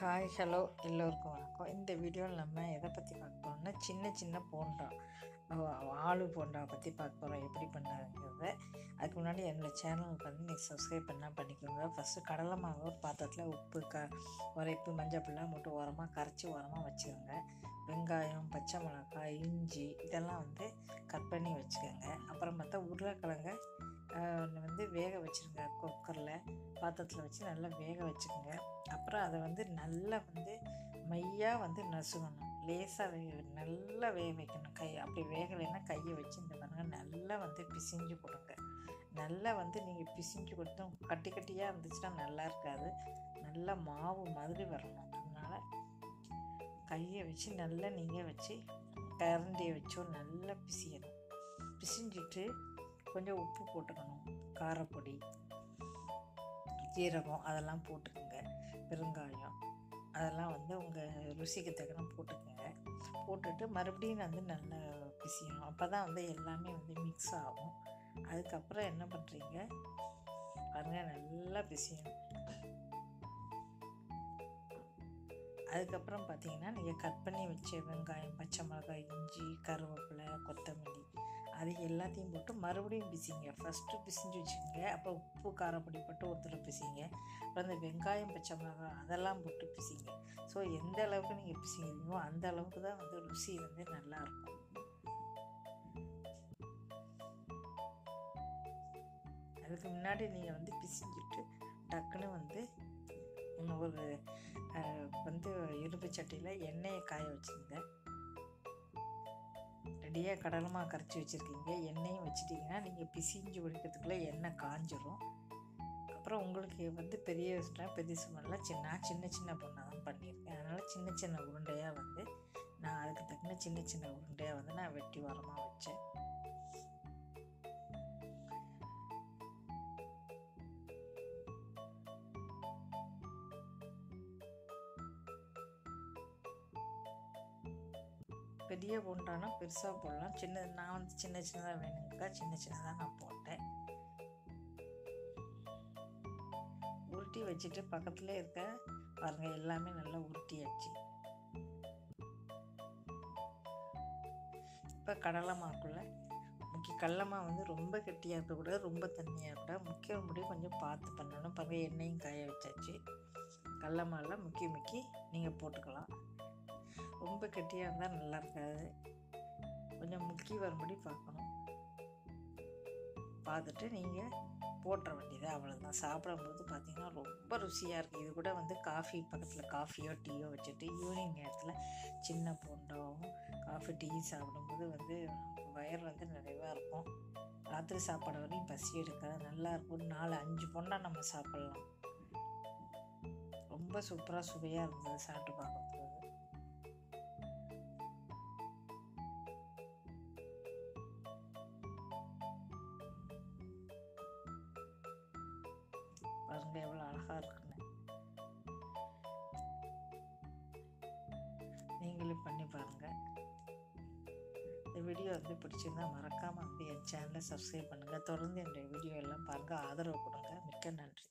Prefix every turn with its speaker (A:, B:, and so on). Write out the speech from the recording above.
A: Hi hello எல்லோருக்கும் வணக்கம். இந்த வீடியோவில் நம்ம எதை பற்றி பார்க்க போகிறோம்னா சின்ன சின்ன போண்டா. ஆளு ஆலு பற்றி பார்க்க போகிறோம் எப்படி பண்ணுறதுங்கிறத அதுக்கு முன்னாடி என்னோடய சேனலுக்கு வந்து நீங்கள் சப்ஸ்கிரைப் பண்ணால் பண்ணிக்கோங்க. ஃபஸ்ட்டு கடலை மாவு ஒரு பாத்திரத்தில் உப்பு க உரைப்பு மஞ்சள் பிள்ளாம் போட்டு உரமாக கரைச்சி உரமாக வச்சுக்கோங்க வெங்காயம் பச்சை மிளகாய் இஞ்சி இதெல்லாம் வந்து கட் பண்ணி வச்சுக்கோங்க. அப்புறம் பார்த்தா உருளைக்கிழங்க வந்து வேக வச்சுருங்க. குக்கரில் பாத்திரத்தில் வச்சு நல்லா வேக வச்சுக்கோங்க. அப்புறம் அதை வந்து நல்லா வந்து மையாக வந்து நசுகணும் லேசாக வேக நல்லா வேக வைக்கணும். கை அப்படி வேகலைன்னா கையை வச்சு இந்த பாருங்க நல்லா வந்து பிசிஞ்சு கொடுங்க. நல்லா வந்து நீங்கள் பிசிஞ்சு கொடுத்தும் கட்டி கட்டியாக இருந்துச்சுன்னா நல்லா இருக்காது. நல்லா மாவு மாதிரி வரணும். அதனால் கையை வச்சு நல்லா நீங்கள் வச்சு கரண்டியை வச்சோ நல்லா பிசியணும். பிசிஞ்சிட்டு கொஞ்சம் உப்பு போட்டுக்கணும். காரப்பொடி ஜீரகம் அதெல்லாம் போட்டுக்கோங்க. பெருங்காயம் அதெல்லாம் வந்து உங்கள் ருசிக்கு தக்கன போட்டுக்கோங்க. போட்டுட்டு மறுபடியும் வந்து நல்லா பிசியணும். அப்போ தான் வந்து எல்லாமே வந்து மிக்ஸ் ஆகும். அதுக்கப்புறம் என்ன பண்ணுறீங்க பாருங்கள் நல்லா பிசியணும். அதுக்கப்புறம் பார்த்தீங்கன்னா நீங்கள் கட் பண்ணி வச்ச வெங்காயம் பச்சை மிளகாய் இஞ்சி கருவேப்பிலை கொத்தமல்லி அது எல்லாத்தையும் போட்டு மறுபடியும் பிசிங்க. ஃபஸ்ட்டு பிசிஞ்சு வச்சுக்கோங்க. அப்புறம் உப்பு காரப்பொடி போட்டு ஒருத்தர் பிசிங்க. அப்புறம் இந்த வெங்காயம் பச்சை மிளகாய் அதெல்லாம் போட்டு பிசிங்க. ஸோ எந்த அளவுக்கு நீங்கள் பிசிங்கிறீங்களோ அந்த அளவுக்கு தான் வந்து ருசி வந்து நல்லாயிருக்கும். அதுக்கு முன்னாடி நீங்கள் வந்து பிசிஞ்சிட்டு டக்குன்னு வந்து ஒரு வந்து இரும்பு சட்டியில் எண்ணெயை காய வச்சுருங்க. ரெடியாக கடலமாக கரைச்சி வச்சுருக்கீங்க. எண்ணெயும் வச்சுட்டிங்கன்னா நீங்கள் பிசிஞ்சு குடிக்கிறதுக்குள்ளே எண்ணெய் காஞ்சிரும். அப்புறம் உங்களுக்கு வந்து பெரிய விஷயம் பெரிய சுமெல்லாம் சின்ன சின்ன சின்ன பொண்ணை தான் பண்ணியிருக்கேன். அதனால் சின்ன சின்ன உருண்டையாக வந்து நான் அதுக்கு தக்கன சின்ன சின்ன உருண்டையாக வந்து நான் வெட்டி வரமாக பெரிய போண்டானா பெருசாக போடலாம். சின்ன நான் வந்து சின்ன சின்னதாக வேணுங்கக்கா சின்ன சின்னதாக நான் போட்டேன். உருட்டி வச்சுட்டு பக்கத்தில் இருக்க பாருங்கள் எல்லாமே நல்லா உருட்டியாச்சு. இப்போ கடலை மாவுக்குள்ளே முக்கிய கடலமா வந்து ரொம்ப கெட்டியாக இருக்கக்கூடாது ரொம்ப தண்ணியாக இருக்கக்கூடாது. முக்கிய முடி கொஞ்சம் பார்த்து பண்ணணும். பாருங்கள் எண்ணெயும் காய வச்சாச்சு. கடலமாலாம் முக்கி முக்கி நீங்கள் போட்டுக்கலாம். ரொம்ப கெட்டியாக இருந்தால் நல்லா இருக்காது. கொஞ்சம் முக்கி வரும்படி பார்க்கணும். பார்த்துட்டு நீங்கள் போட்டுற வேண்டியது அவ்வளோதான் சாப்பிடும்போது பார்த்திங்கன்னா ரொம்ப ருசியாக இருக்குது இது கூட வந்து காஃபி பக்கத்தில் காஃபியோ டீயோ வச்சுட்டு ஈவினிங் நேரத்தில் சின்ன பூண்டாவும் காஃபி டீ சாப்பிடும்போது வந்து வயர் வந்து நிறைவாக இருக்கும். ராத்திரி சாப்பாடு வரையும் பசி எடுக்காது. நல்லா இருக்கும். நாலு அஞ்சு பொண்ணாக நம்ம சாப்பிட்லாம். ரொம்ப சூப்பராக சுவையாக இருந்தது சாப்பிட்டு பார்க்கும்போது. பாருங்கள் இந்த வீடியோ வந்து பிடிச்சிருந்தா மறக்காமல் வந்து என் சேனலை சப்ஸ்கிரைப் பண்ணுங்கள் தொடர்ந்து என்னுடைய வீடியோ எல்லாம் பாருங்கள் ஆதரவு கொடுங்க. மிக்க நன்றி.